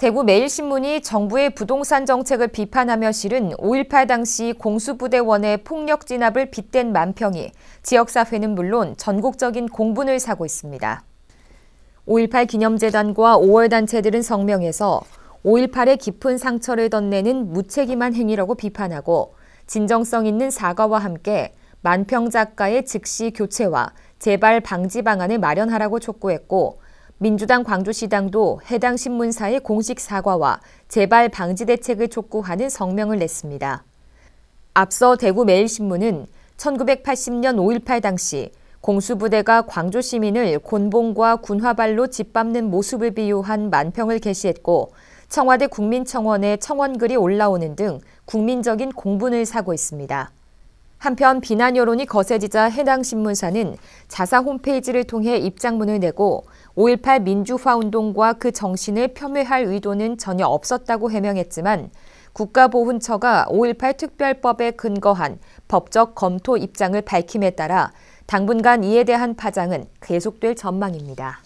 대구 매일신문이 정부의 부동산 정책을 비판하며 실은 5.18 당시 공수부대원의 폭력 진압을 빗댄 만평이 지역사회는 물론 전국적인 공분을 사고 있습니다. 5.18 기념재단과 5월 단체들은 성명에서 5.18의 깊은 상처를 덧내는 무책임한 행위라고 비판하고 진정성 있는 사과와 함께 만평 작가의 즉시 교체와 재발 방지 방안을 마련하라고 촉구했고 민주당 광주시당도 해당 신문사의 공식 사과와 재발 방지 대책을 촉구하는 성명을 냈습니다. 앞서 대구 매일신문은 1980년 5.18 당시 공수부대가 광주 시민을 곤봉과 군화발로 짓밟는 모습을 비유한 만평을 게시했고 청와대 국민청원에 청원글이 올라오는 등 국민적인 공분을 사고 있습니다. 한편 비난 여론이 거세지자 해당 신문사는 자사 홈페이지를 통해 입장문을 내고 5.18 민주화 운동과 그 정신을 폄훼할 의도는 전혀 없었다고 해명했지만 국가보훈처가 5.18 특별법에 근거한 법적 검토 입장을 밝힘에 따라 당분간 이에 대한 파장은 계속될 전망입니다.